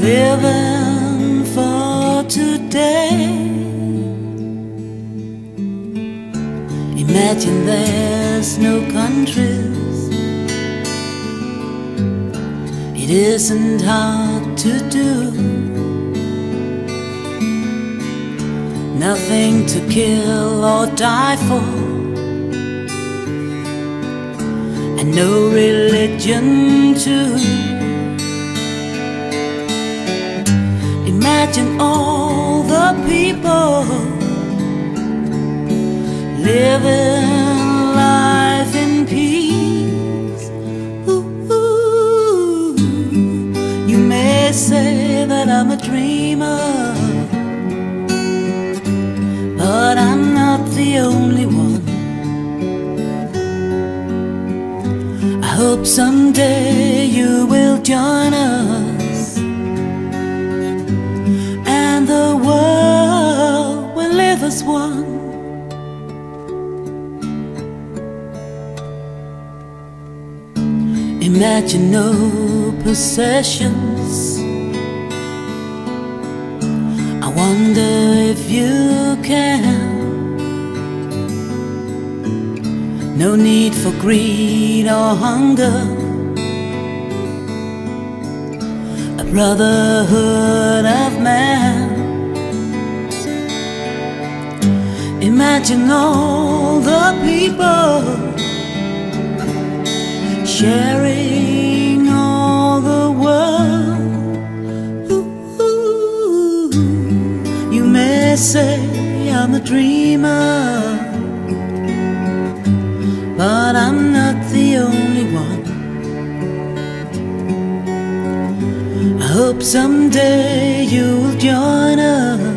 living for today. Imagine there's no countries. It isn't hard to do. Nothing to kill or die for. And no religion Imagine all the people living life in peace. Ooh, ooh. You may say that I'm a dreamer, but I'm not the only one. I hope someday you will as one. Imagine no possessions. I wonder if you can. No need for greed or hunger. A brotherhood of man. Imagine all the people sharing all the world. Ooh. You may say I'm a dreamer, but I'm not the only one. I hope someday you'll join us,